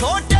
छोटे